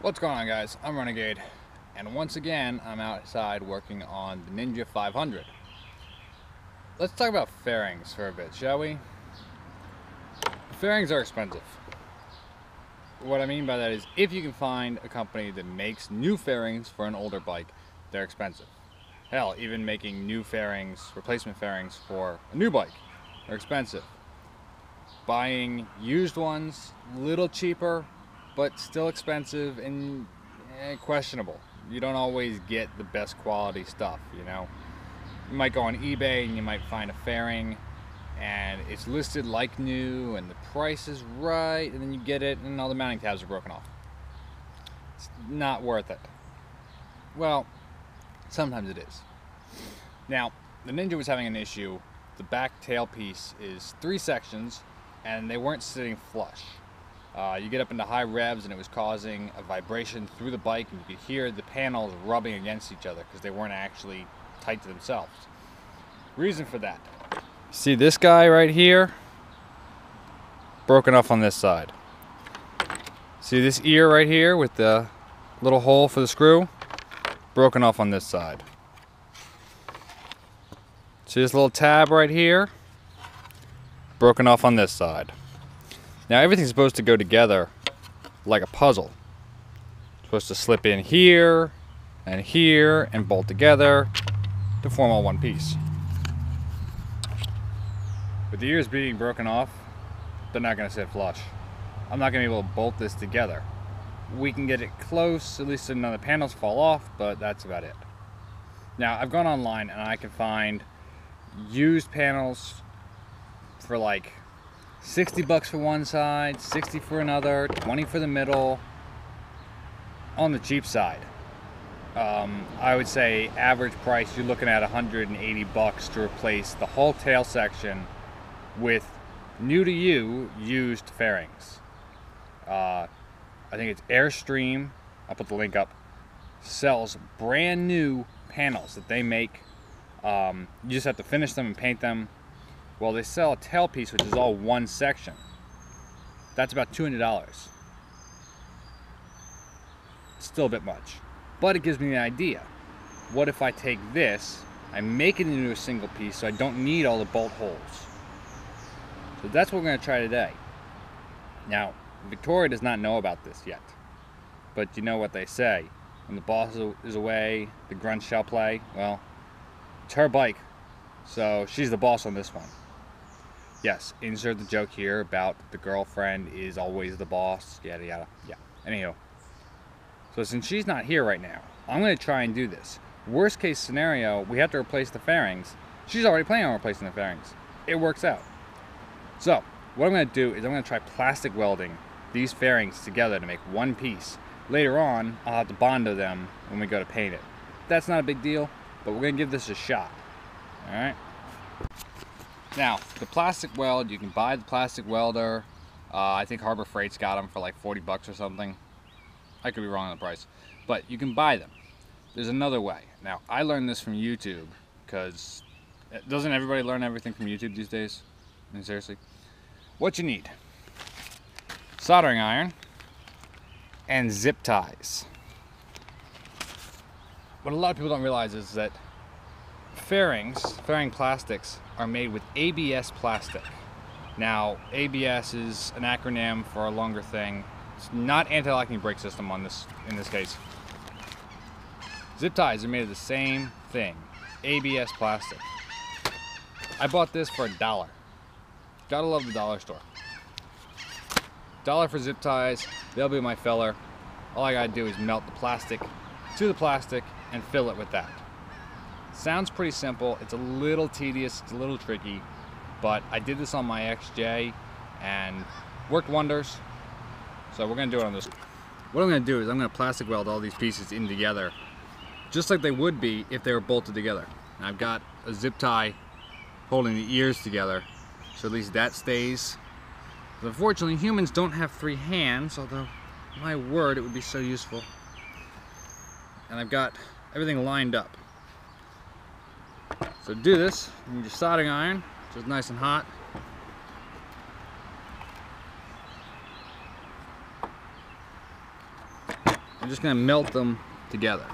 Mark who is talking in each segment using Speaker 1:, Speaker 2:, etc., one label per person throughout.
Speaker 1: What's going on guys? I'm Renegade and once again I'm outside working on the Ninja 500. Let's talk about fairings for a bit, shall we? Fairings are expensive. What I mean by that is if you can find a company that makes new fairings for an older bike, they're expensive. Hell, even making new fairings, replacement fairings for a new bike, are expensive. Buying used ones, a little cheaper, but still expensive and eh, questionable. You don't always get the best quality stuff, you know. You might go on eBay and you might find a fairing and it's listed like new and the price is right and then you get it and all the mounting tabs are broken off. It's not worth it. Well, sometimes it is. Now, the Ninja was having an issue. The back tail piece is three sections and they weren't sitting flush. Uh, you get up into high revs and it was causing a vibration through the bike and you could hear the panels rubbing against each other because they weren't actually tight to themselves. Reason for that. See this guy right here? Broken off on this side. See this ear right here with the little hole for the screw? Broken off on this side. See this little tab right here? Broken off on this side. Now everything's supposed to go together like a puzzle. It's supposed to slip in here and here and bolt together to form all one piece. With the ears being broken off, they're not going to sit flush. I'm not going to be able to bolt this together. We can get it close, at least none of the panels fall off, but that's about it. Now, I've gone online and I can find used panels for like 60 bucks for one side, 60 for another, 20 for the middle, on the cheap side. Um, I would say average price, you're looking at 180 bucks to replace the whole tail section with new to you used fairings. Uh, I think it's Airstream, I'll put the link up, sells brand new panels that they make. Um, you just have to finish them and paint them. Well, they sell a tailpiece, which is all one section. That's about $200. Still a bit much. But it gives me an idea. What if I take this, I make it into a single piece so I don't need all the bolt holes. So that's what we're going to try today. Now, Victoria does not know about this yet. But you know what they say. When the boss is away, the grunt shall play. Well, it's her bike. So she's the boss on this one. Yes, insert the joke here about the girlfriend is always the boss. Yada yada. Yeah. Anywho. So since she's not here right now, I'm going to try and do this. Worst case scenario, we have to replace the fairings. She's already planning on replacing the fairings. It works out. So, what I'm going to do is I'm going to try plastic welding these fairings together to make one piece. Later on, I'll have to bondo them when we go to paint it. That's not a big deal, but we're to give this a shot. Alright? Now, the plastic weld, you can buy the plastic welder. Uh, I think Harbor Freight's got them for like 40 bucks or something. I could be wrong on the price. But you can buy them. There's another way. Now, I learned this from YouTube because doesn't everybody learn everything from YouTube these days? I mean, seriously. What you need. Soldering iron and zip ties. What a lot of people don't realize is that fairings, fairing plastics, are made with ABS plastic. Now, ABS is an acronym for a longer thing. It's not anti-locking brake system on this in this case. Zip ties are made of the same thing, ABS plastic. I bought this for a dollar. Gotta love the dollar store. Dollar for zip ties, they'll be my feller. All I gotta do is melt the plastic to the plastic and fill it with that. Sounds pretty simple, it's a little tedious, it's a little tricky, but I did this on my XJ and worked wonders. So we're gonna do it on this. What I'm gonna do is I'm gonna plastic weld all these pieces in together, just like they would be if they were bolted together. And I've got a zip tie holding the ears together so at least that stays. But unfortunately, humans don't have three hands, although, my word, it would be so useful. And I've got everything lined up. So do this, you need your soldering iron, which is nice and hot. I'm just gonna melt them together.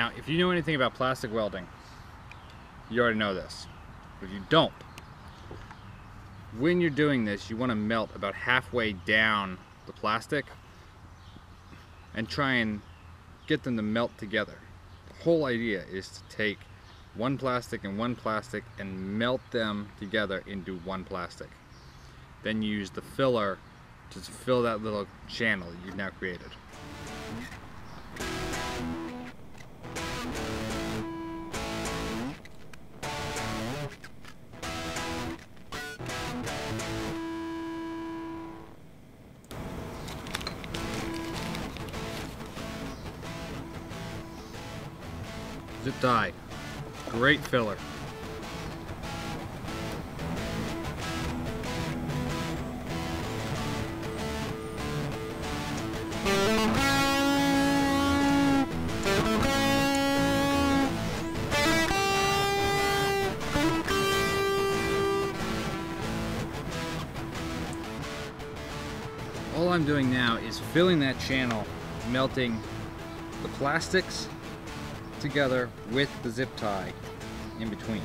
Speaker 1: Now, if you know anything about plastic welding, you already know this. If you don't, when you're doing this, you want to melt about halfway down the plastic and try and get them to melt together. The whole idea is to take one plastic and one plastic and melt them together into one plastic. Then use the filler to fill that little channel you've now created. Zip tie. Great filler. All I'm doing now is filling that channel, melting the plastics together with the zip tie in between.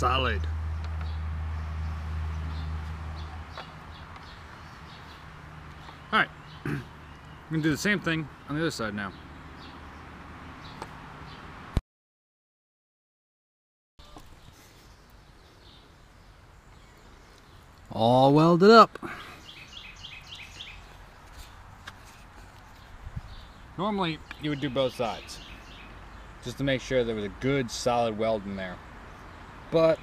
Speaker 1: solid. Alright, I'm going to do the same thing on the other side now. All welded up. Normally you would do both sides just to make sure there was a good solid weld in there. But,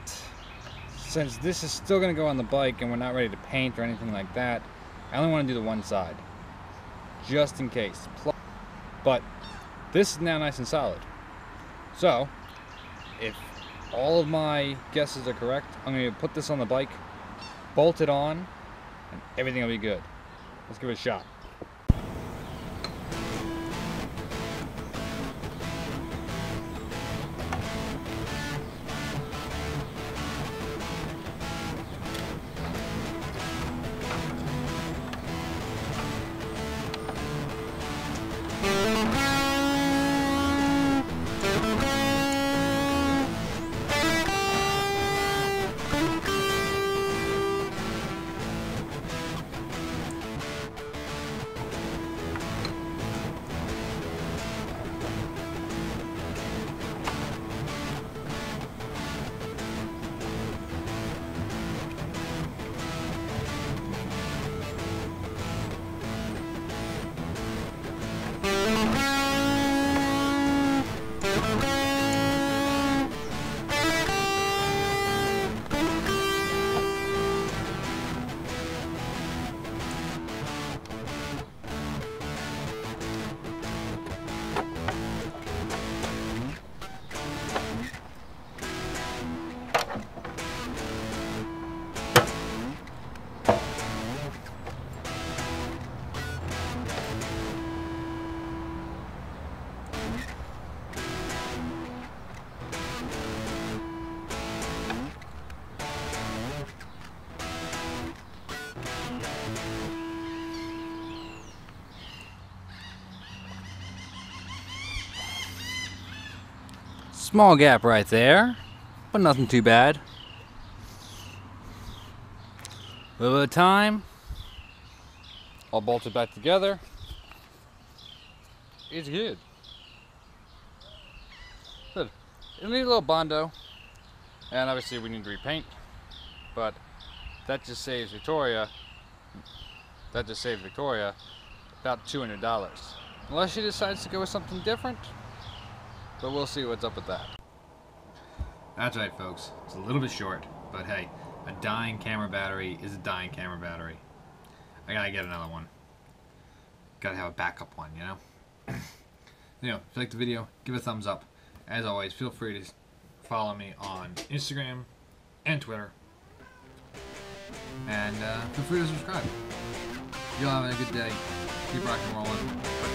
Speaker 1: since this is still going to go on the bike and we're not ready to paint or anything like that, I only want to do the one side, just in case. But, this is now nice and solid. So, if all of my guesses are correct, I'm going to put this on the bike, bolt it on, and everything will be good. Let's give it a shot. Small gap right there, but nothing too bad. A little bit of time. all bolted back together. It's good. Good. It'll need a little Bondo. And obviously we need to repaint. But that just saves Victoria. That just saves Victoria about $200. Unless she decides to go with something different. But we'll see what's up with that. That's right, folks. It's a little bit short, but hey, a dying camera battery is a dying camera battery. I gotta get another one. Gotta have a backup one, you know? you know, if you like the video, give it a thumbs up. As always, feel free to follow me on Instagram and Twitter. And uh, feel free to subscribe. Y'all having a good day. Keep rocking and rolling.